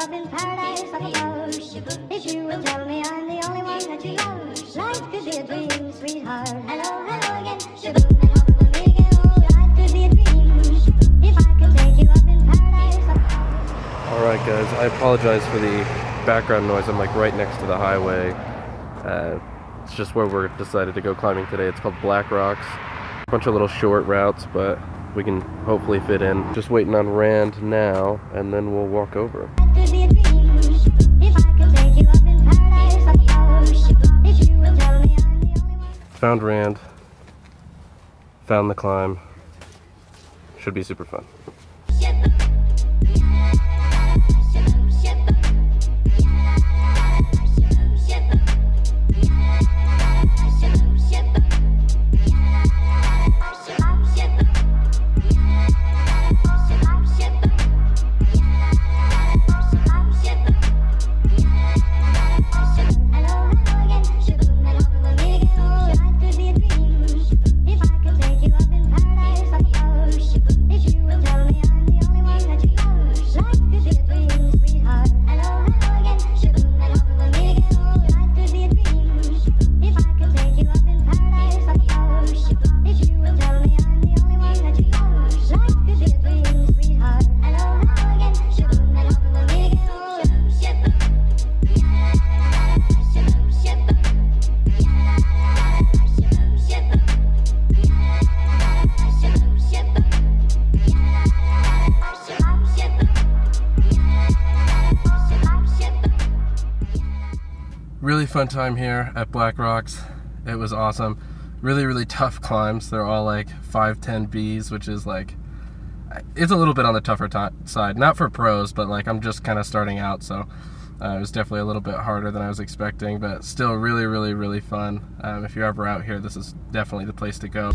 love in paradise on the ocean. If you will tell me I'm the only one that you love, life could be a dream, sweetheart. Hello, hello again, shaboom. Alright guys, I apologize for the background noise. I'm like right next to the highway. Uh, it's just where we're decided to go climbing today. It's called Black Rocks. A bunch of little short routes, but we can hopefully fit in. Just waiting on Rand now, and then we'll walk over. Found Rand. Found the climb. Should be super fun. Really fun time here at Black Rocks. It was awesome. Really, really tough climbs. They're all like 510 Bs, which is like, it's a little bit on the tougher side. Not for pros, but like I'm just kind of starting out, so uh, it was definitely a little bit harder than I was expecting, but still really, really, really fun. Um, if you're ever out here, this is definitely the place to go.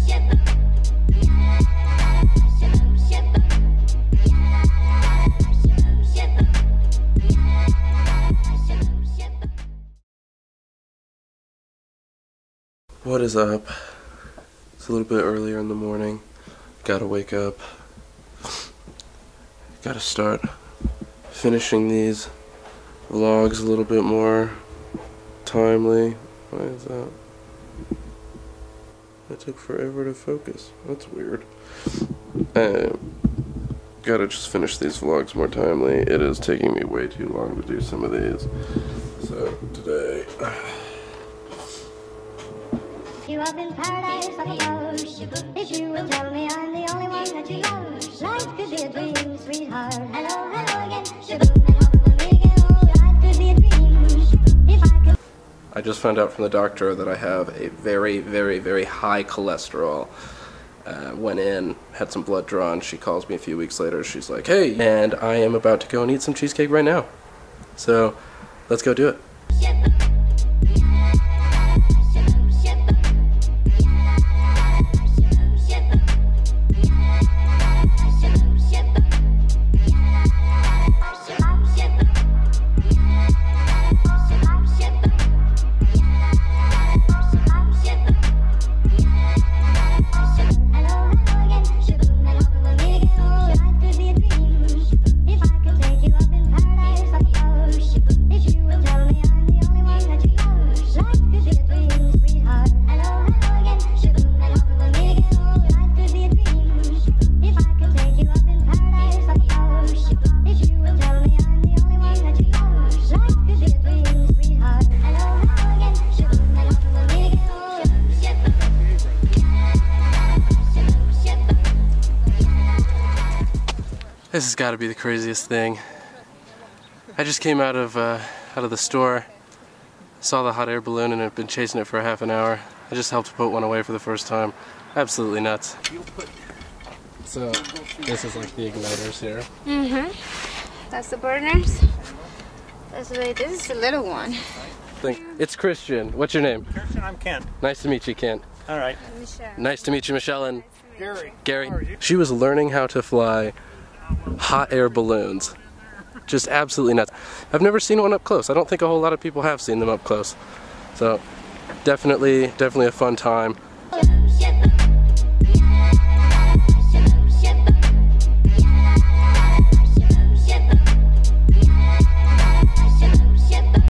What is up? It's a little bit earlier in the morning. Gotta wake up. Gotta start finishing these vlogs a little bit more timely. Why is that? It took forever to focus. That's weird. Uh, gotta just finish these vlogs more timely. It is taking me way too long to do some of these. So today. You up in paradise of yours. If you will tell me I'm the only one that you're yours. Life could be a dream, sweetheart. Hello, hello again. Oh. I just found out from the doctor that I have a very, very, very high cholesterol. Uh, went in, had some blood drawn. She calls me a few weeks later. She's like, hey, and I am about to go and eat some cheesecake right now. So let's go do it. This has got to be the craziest thing. I just came out of uh, out of the store, saw the hot air balloon, and I've been chasing it for a half an hour. I just helped put one away for the first time. Absolutely nuts. So this is like the igniters here. Mm-hmm. That's the burners. That's the way. This is the little one. Think it's Christian. What's your name? Christian, I'm Kent. Nice to meet you, Kent. All right. Michelle. Nice to meet you, Michelle and Gary. Gary. You? She was learning how to fly hot air balloons. Just absolutely nuts. I've never seen one up close. I don't think a whole lot of people have seen them up close. So definitely, definitely a fun time.